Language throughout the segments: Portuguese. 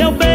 seu beijo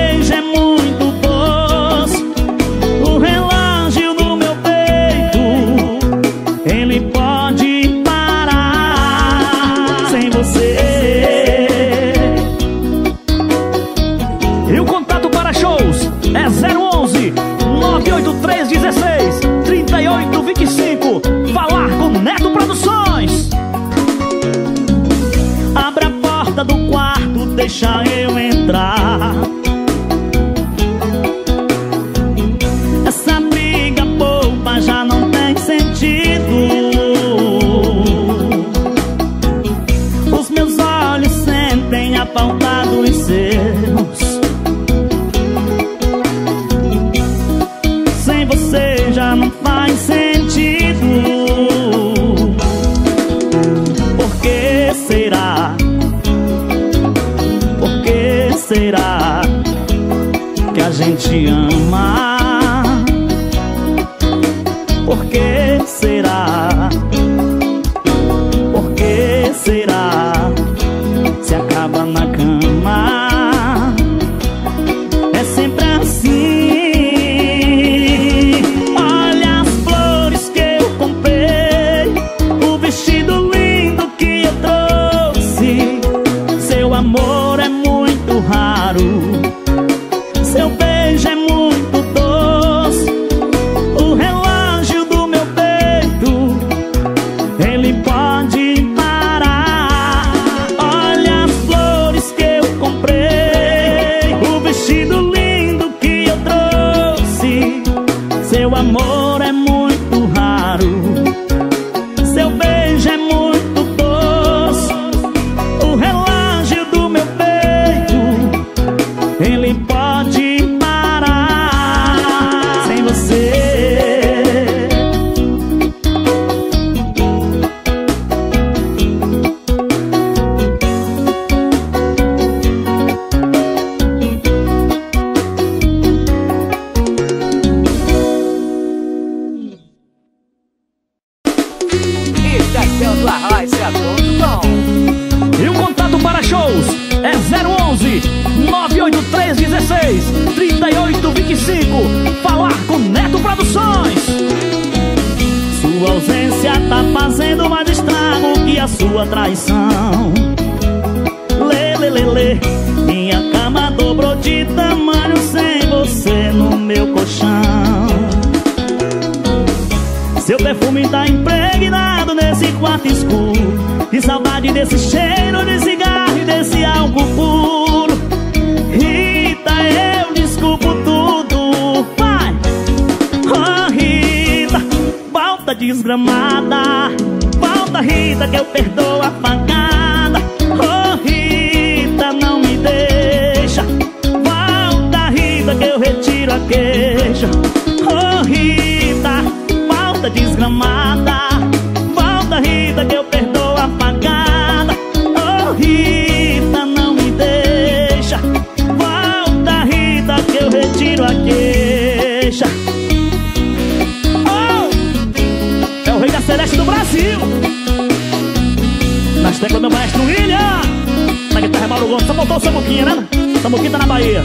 Alô, Samuquinha, né? Samuquinha tá na Bahia.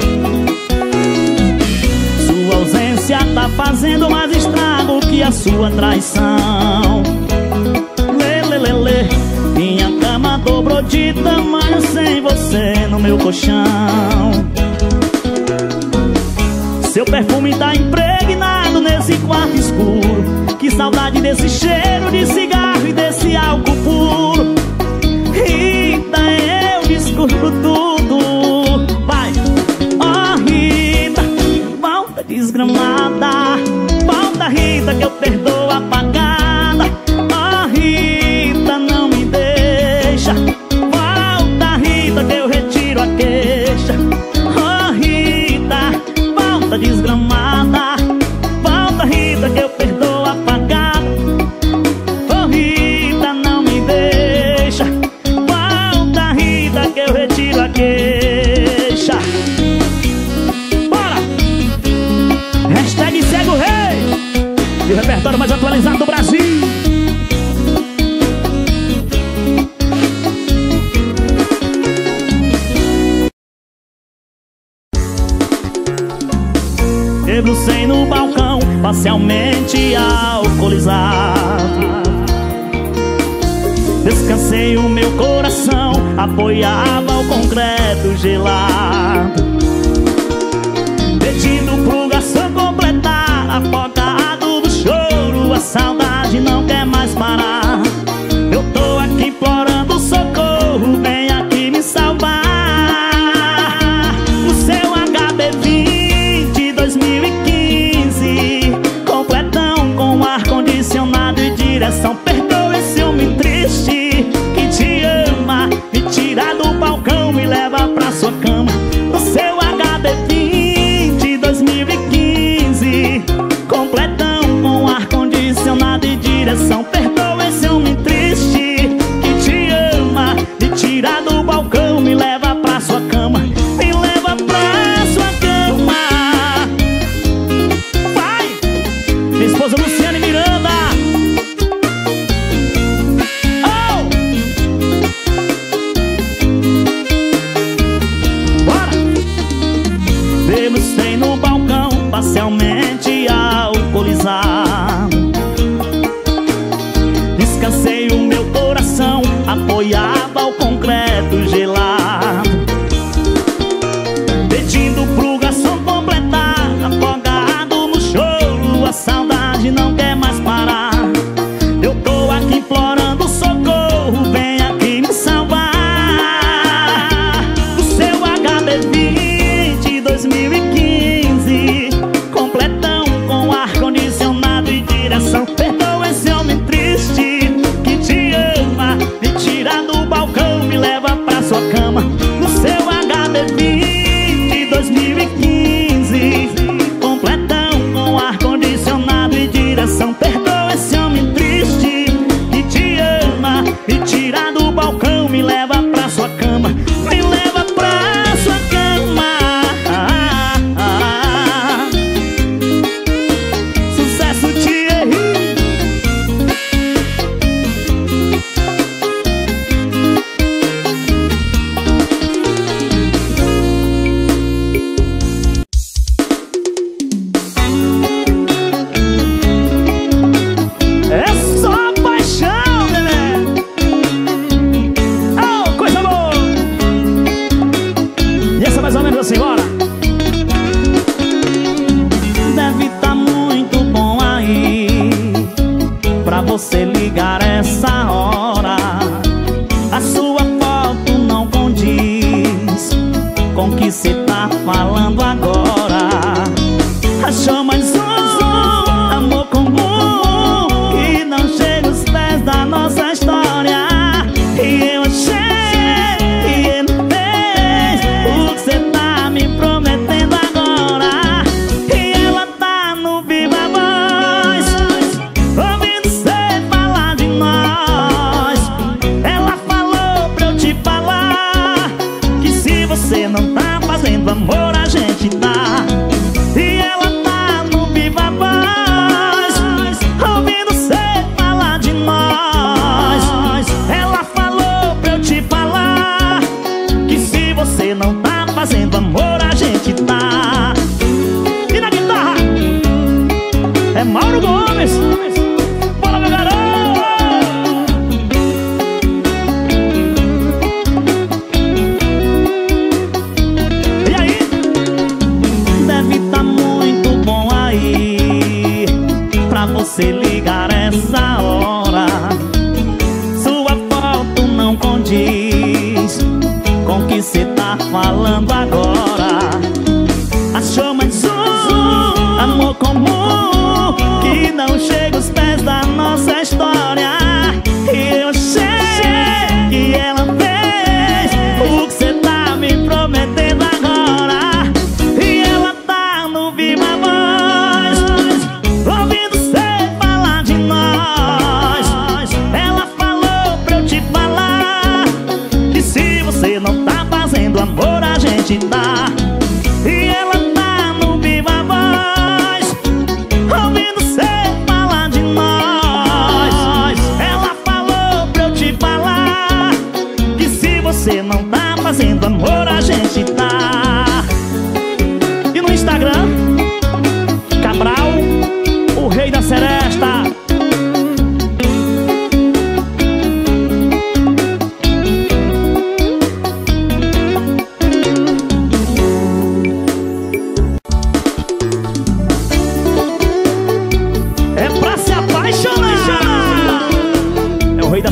Sua ausência tá fazendo mais estrago que a sua traição. Lê, lê, lê, lê. Minha cama dobrou de tamanho sem você no meu colchão. Seu perfume tá impregnado nesse quarto escuro. Que saudade desse cheiro de cigarro e desse álcool puro. Rita, eu descubro tudo gramada meu coração apoiava o concreto gelado. Pedindo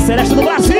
Celeste do Brasil.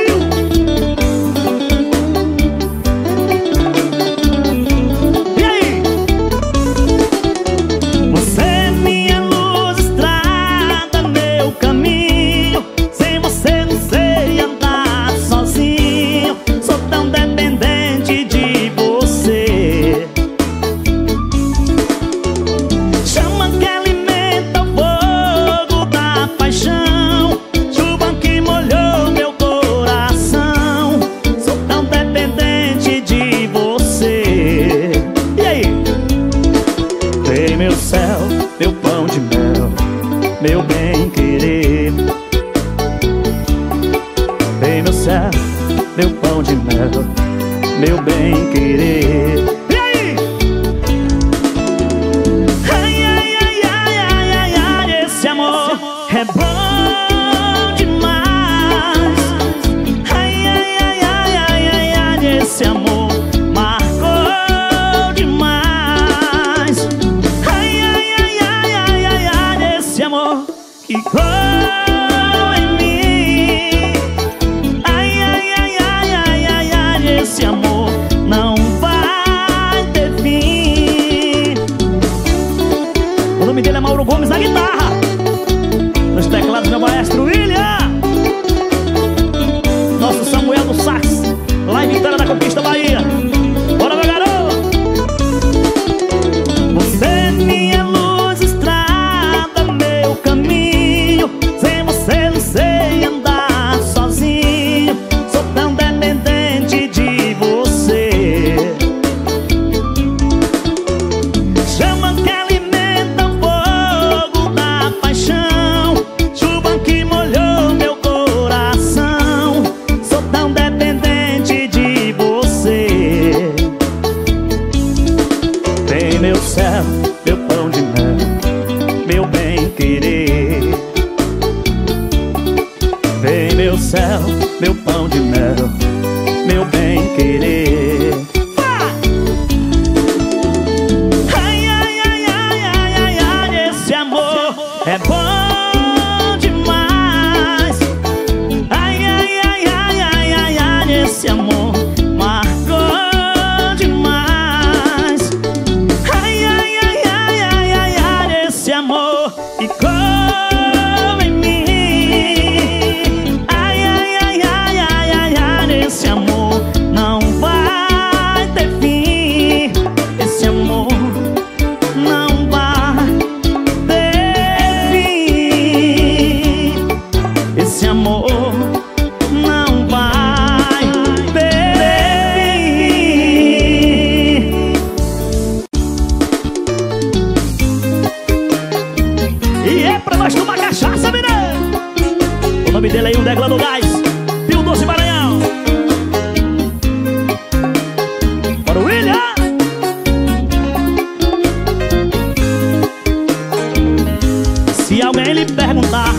lhe perguntar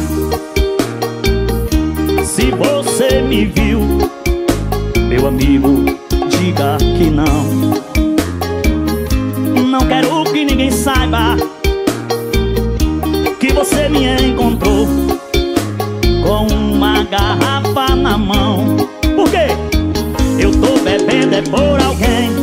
Se você me viu. Meu amigo, diga que não. Não quero que ninguém saiba Que você me encontrou Com uma garrafa na mão. Por quê? Eu tô bebendo é por alguém.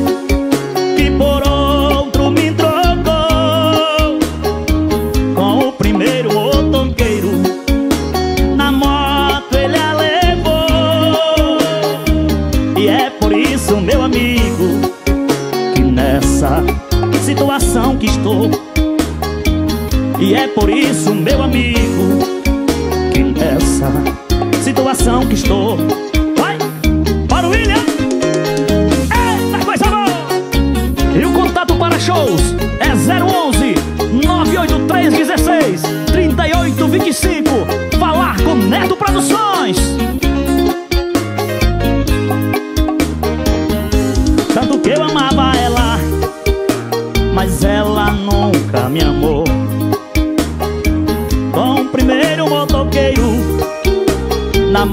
E é por isso, meu amigo Que nessa situação que estou Vai, para o William. Eita, coisa boa! E o contato para shows é 011 983 16 3825 Falar com Neto Produções.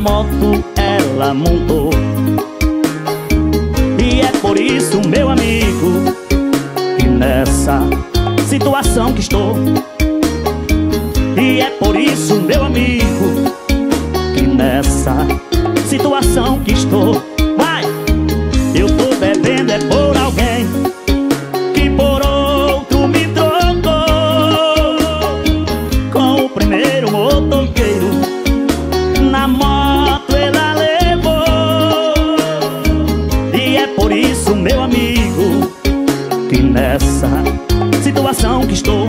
moto ela montou. E é por isso, meu amigo Que nessa situação que estou E é por isso, meu amigo situação que estou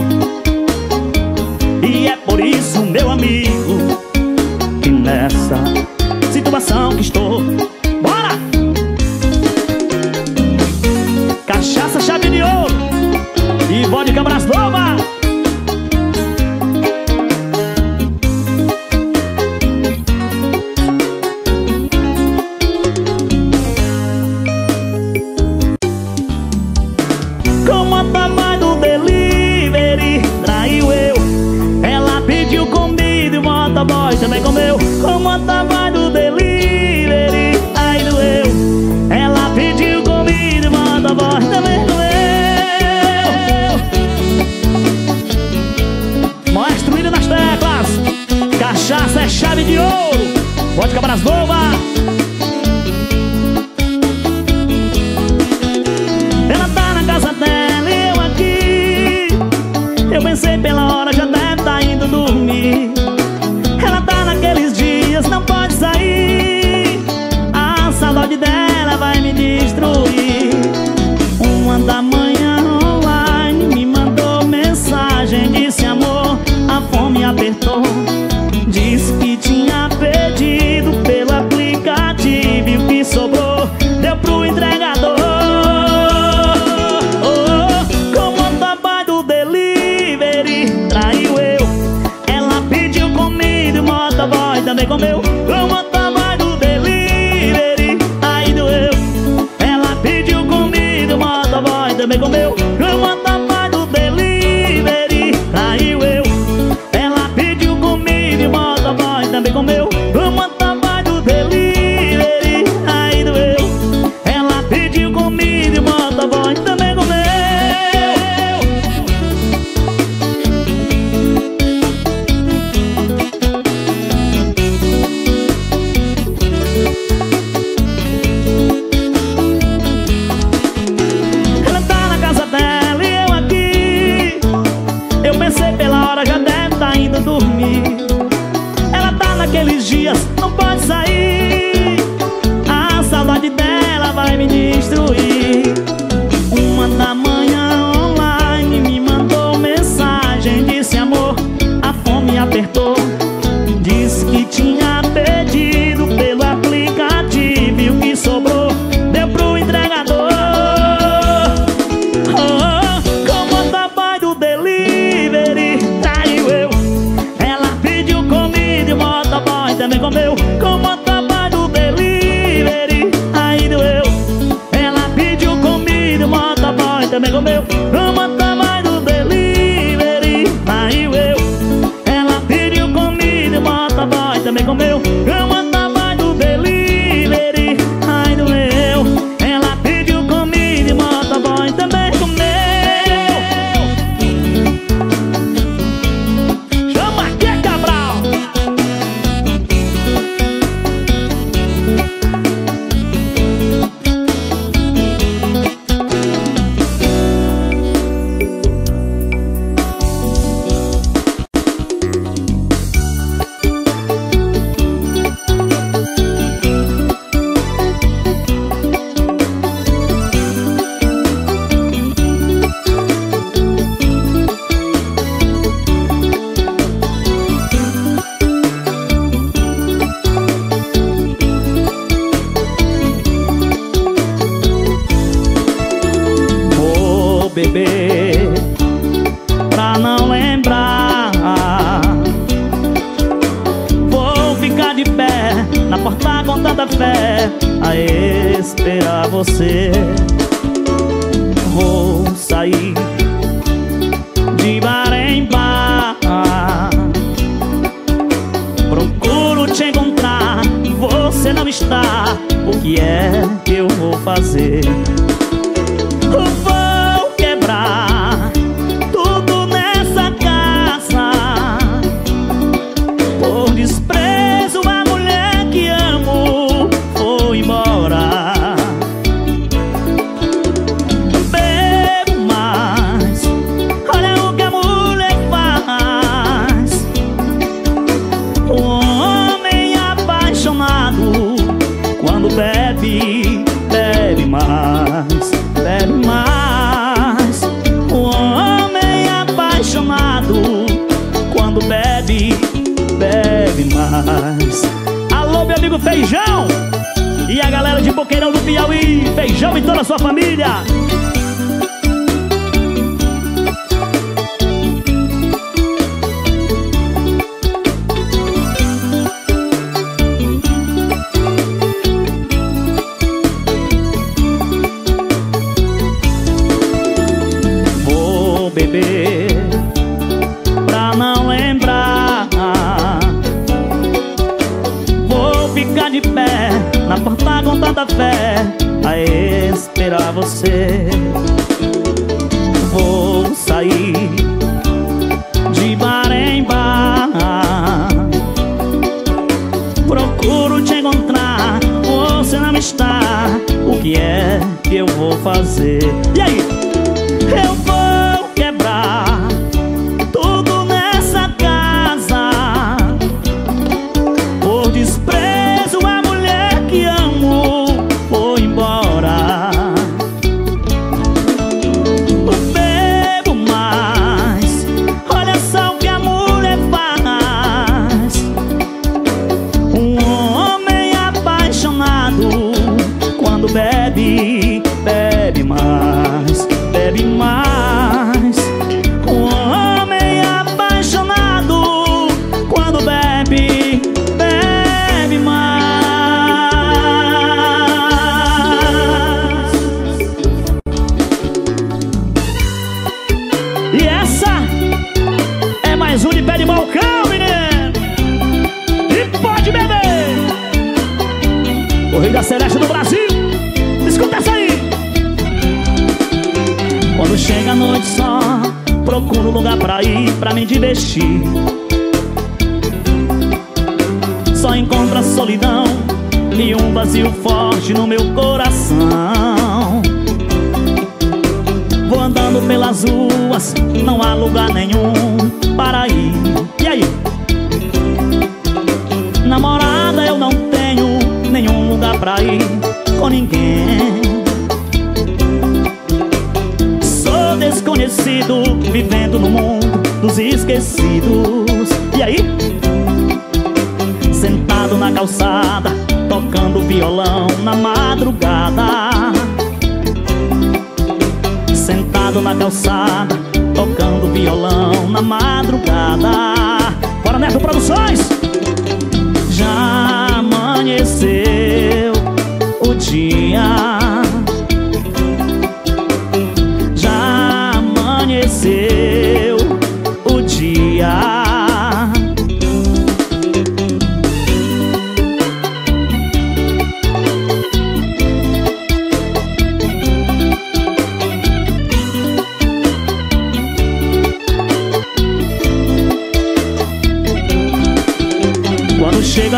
bebe mais, bebe mais. O homem é apaixonado, quando bebe, bebe mais. Alô, meu amigo Feijão! E a galera de Boqueirão do Piauí, Feijão e toda a sua família. Você.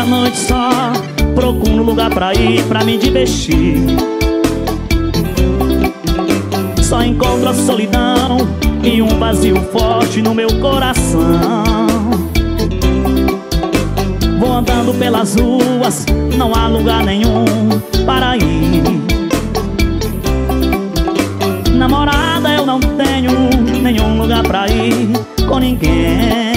Noite só. Procuro um lugar pra ir, pra me divertir. Só encontro a solidão E um vazio forte no meu coração. Vou andando pelas ruas Não há lugar nenhum para ir. Namorada eu não tenho Nenhum lugar pra ir com ninguém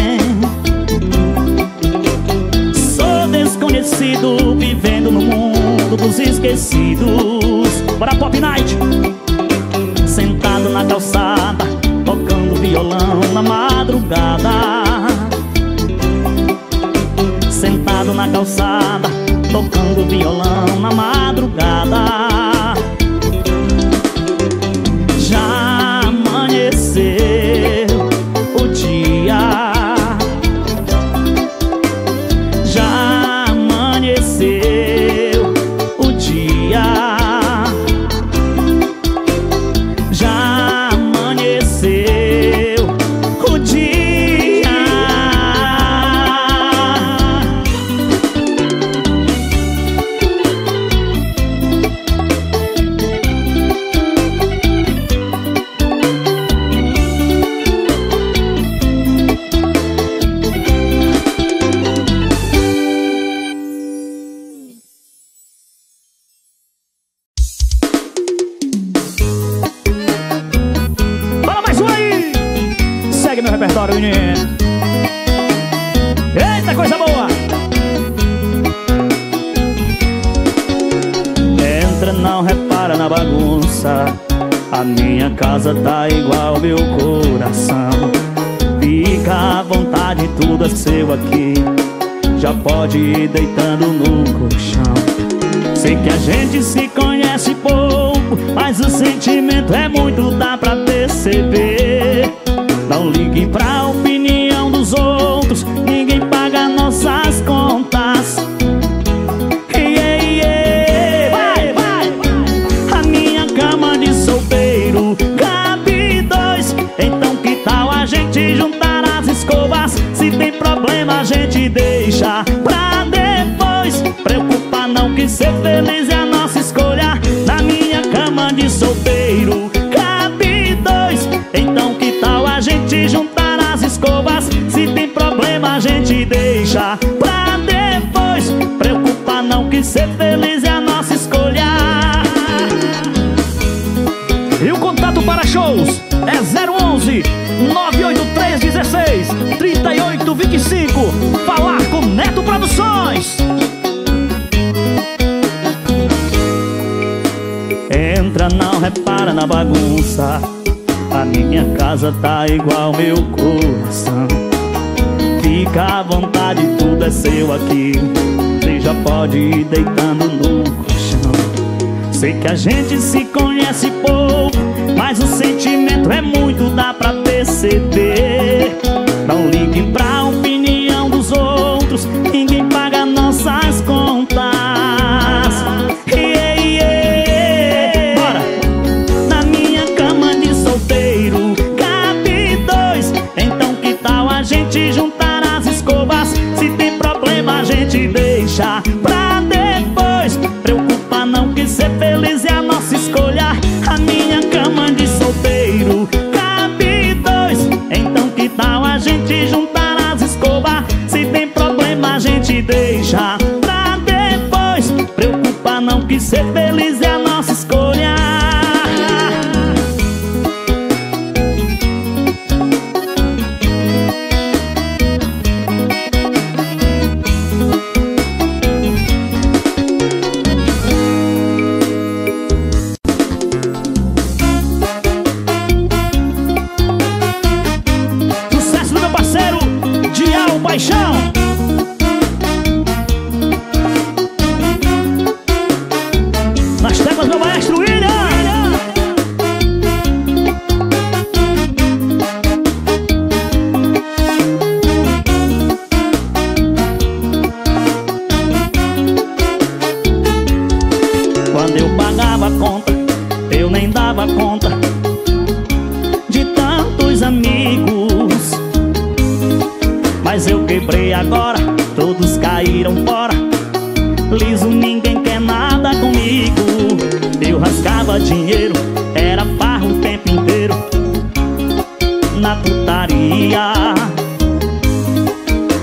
Vivendo no mundo dos esquecidos. Bora Pop Night. Sentado na calçada Tocando violão na madrugada. Sentado na calçada Tocando violão na madrugada coisa boa. Entra, não repara na bagunça. A minha casa tá igual meu coração. Fica à vontade, tudo é seu aqui. Já pode ir deitando no colchão. Sei que a gente se conhece pouco, mas o sentimento é muito, dá pra perceber. Não ligue pra opinião Ser feliz é a nossa escolha. E o contato para shows é 011 98316 3825 Falar com Neto Produções. Entra, não repara na bagunça. A minha casa tá igual meu coração. Fica à vontade, tudo é seu aqui já pode ir deitando no colchão Sei que a gente se conhece pouco Mas o sentimento é muito, dá pra perceber. Não ligue pra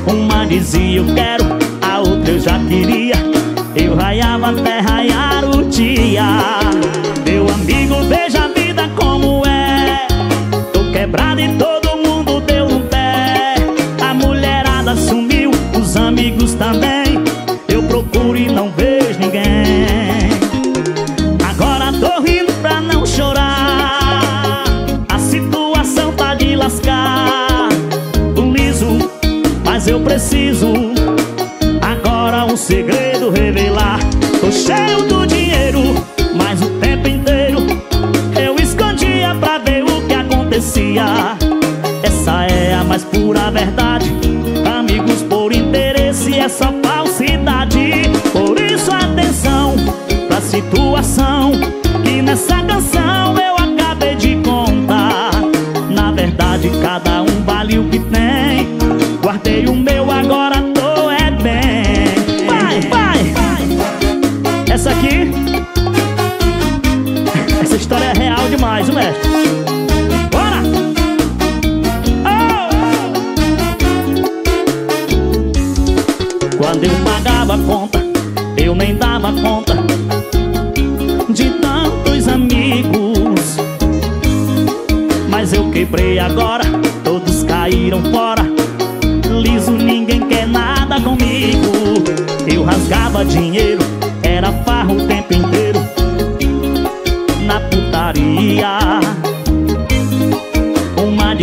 Uma dizia eu quero, a outra eu já queria. Eu raiava até raiar o dia.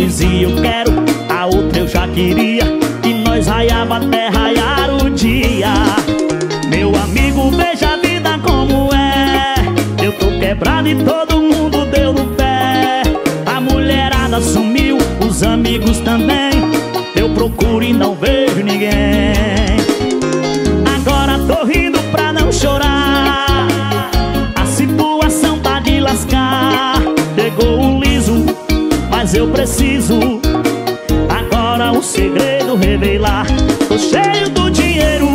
dizia eu quero, a outra eu já queria E nós raiava até raiar o dia. Meu amigo, veja a vida como é. Eu tô quebrado e todo eu preciso. Agora o segredo revelar. Tô cheio do dinheiro,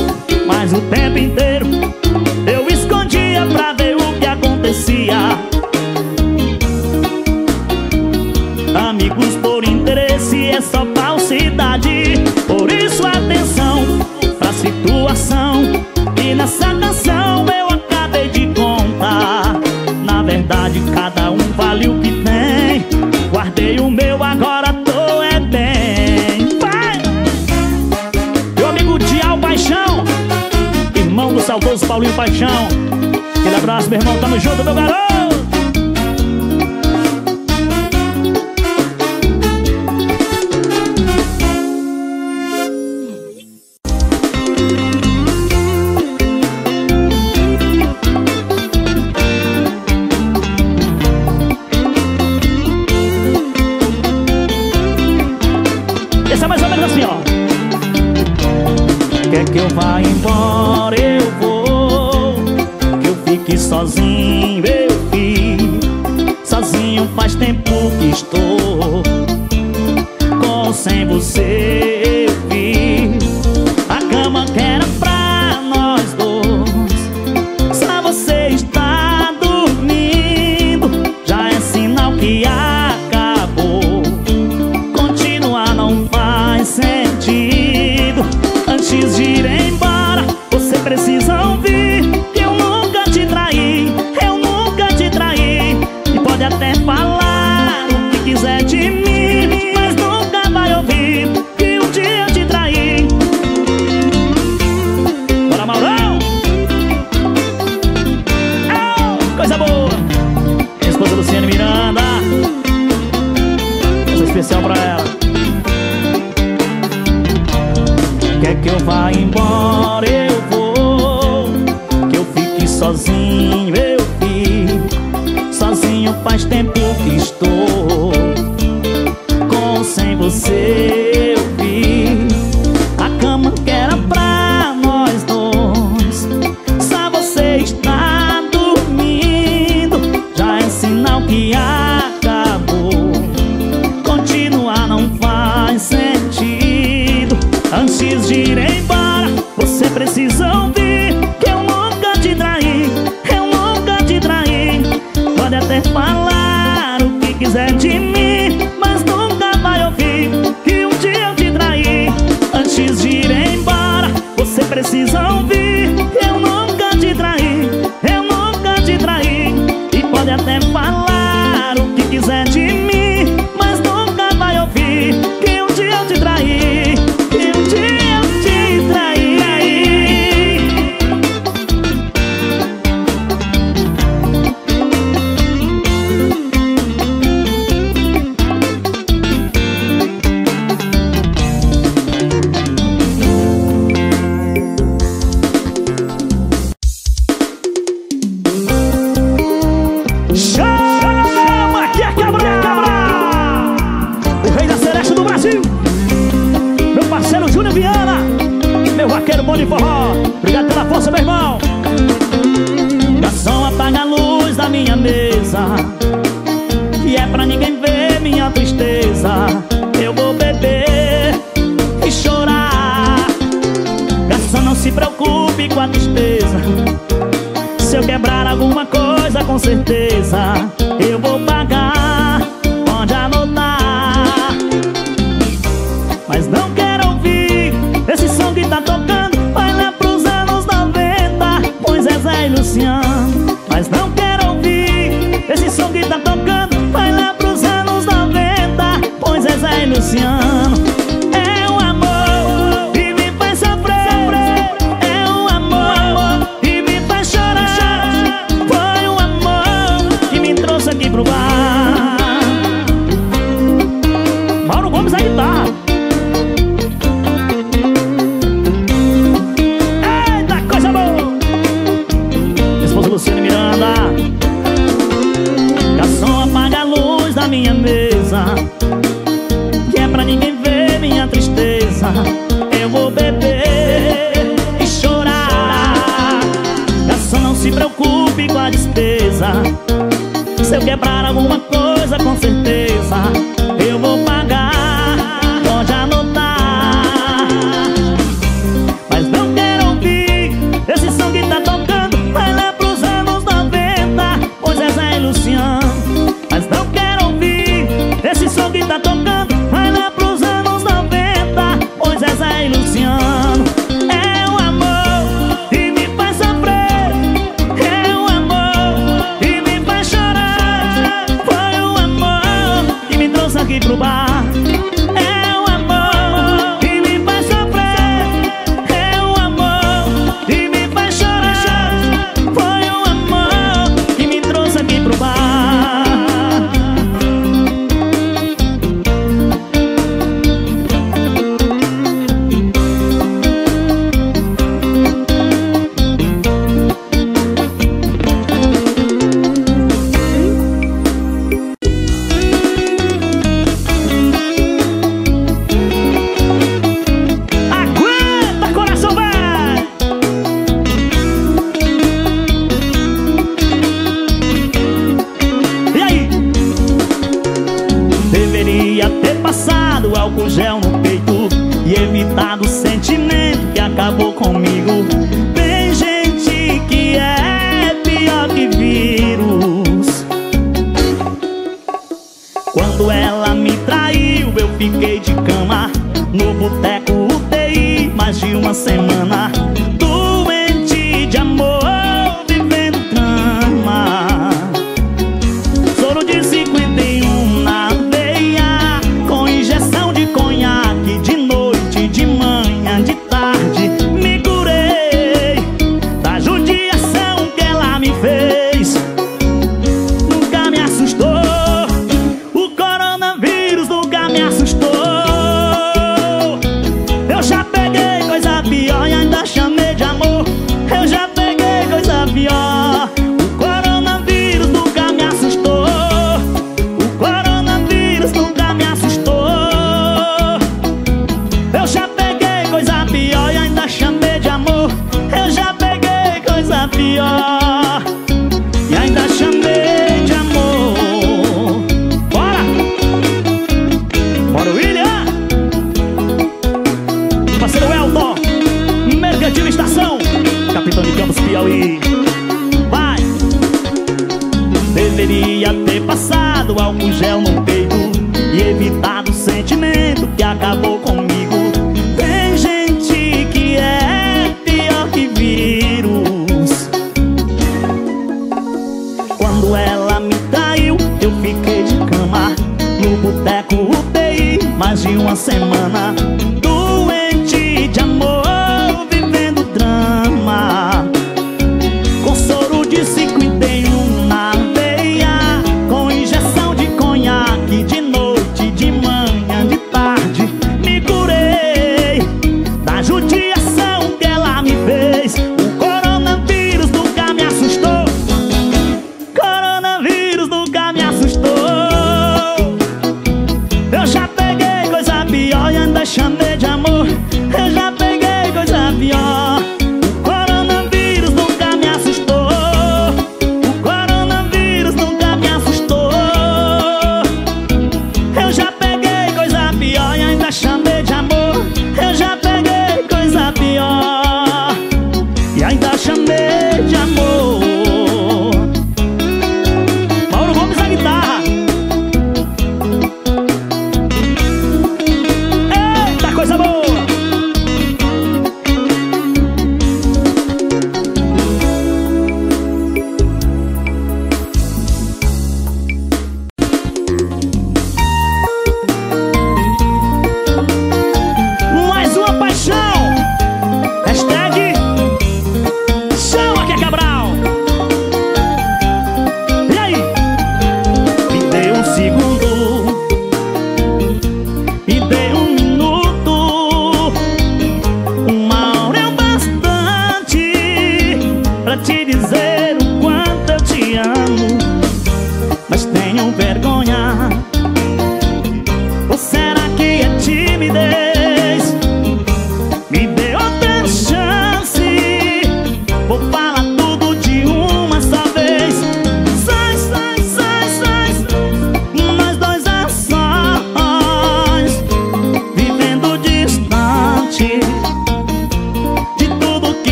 mas o tempo inteiro Paulinho Paixão. Aquele abraço, meu irmão. Tamo junto, meu garoto. É assim, Quer que eu vá embora? sozinho eu vi Sozinho faz tempo que estou Com sem você. falar o que quiser Garçom, apaga a luz da minha mesa. Que é pra ninguém ver minha tristeza. Eu vou beber e chorar. Garçom, não se preocupe com a despesa. Se eu quebrar alguma coisa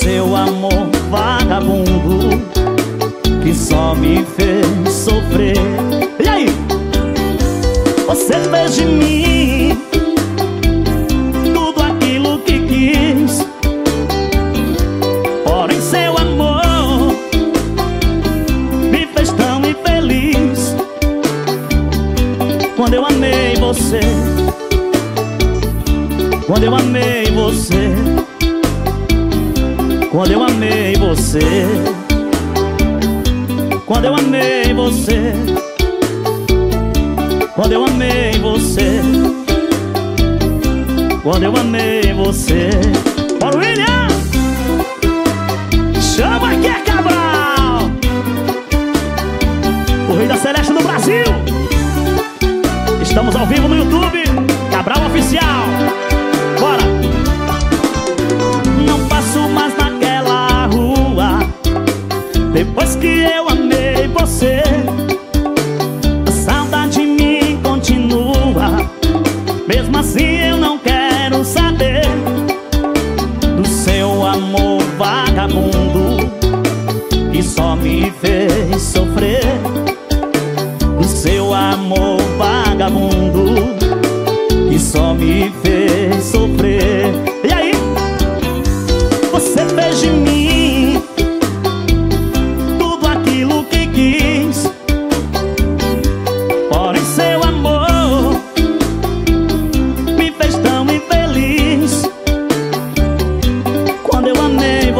seu amor vagabundo Que só me fez sofrer. E aí? Você fez de mim Tudo aquilo que quis. Porém seu amor Me fez tão infeliz. Quando eu amei você Quando eu amei você quando eu amei você. Quando eu amei você. Quando eu amei você. Quando eu amei você. Bora William! Chama aqui é Cabral! O rei da celeste do Brasil! Estamos ao vivo no YouTube. Cabral Oficial.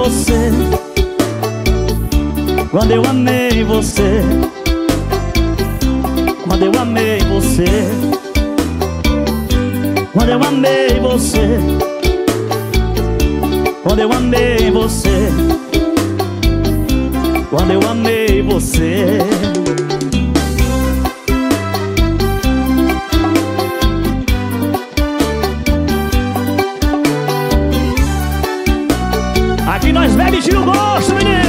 você. Quando eu amei você. Quando eu amei você. Quando eu amei você. Quando eu amei você. Quando eu amei você. Bebe, tira o menino.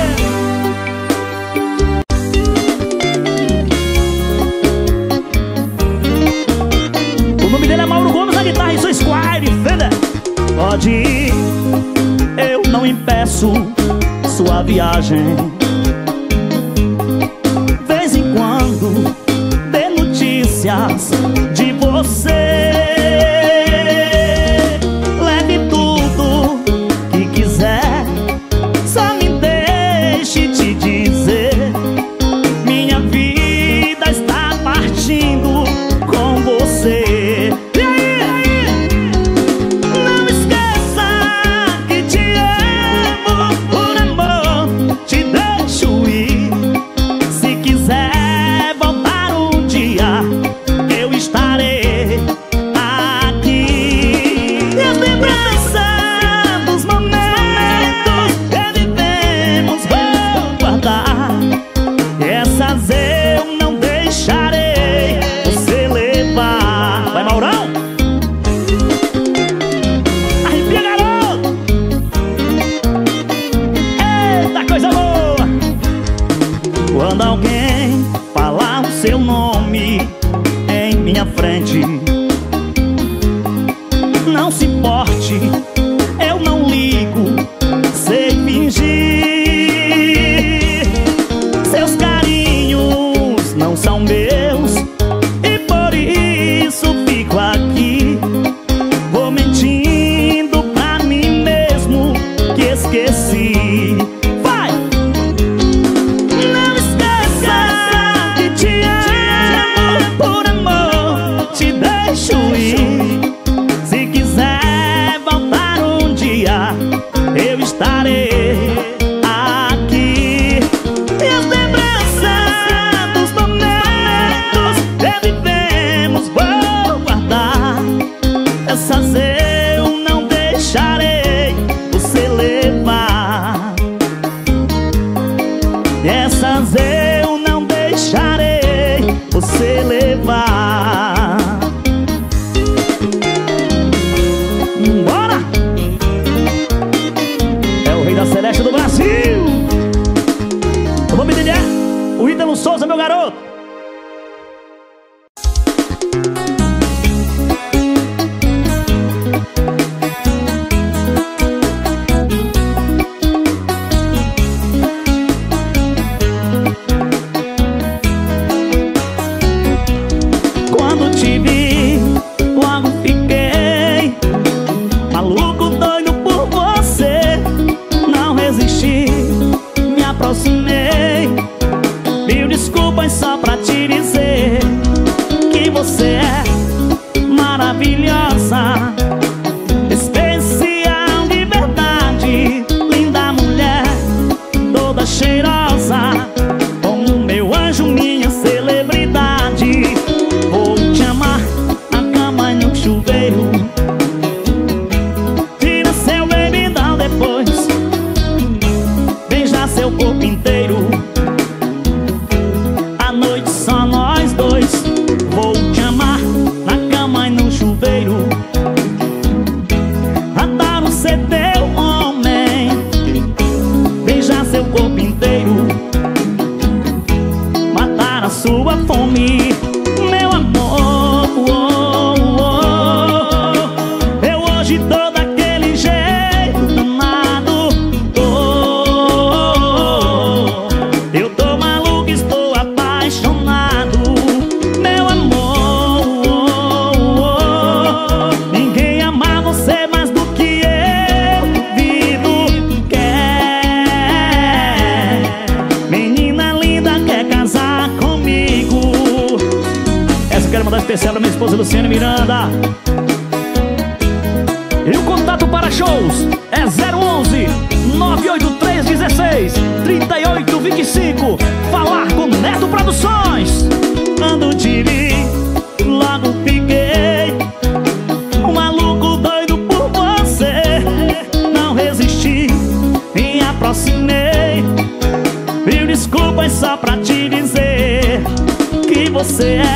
O nome dele é Mauro Gomes, a guitarra e sua squad, fenda. Pode ir, eu não impeço sua viagem minha Professora Maria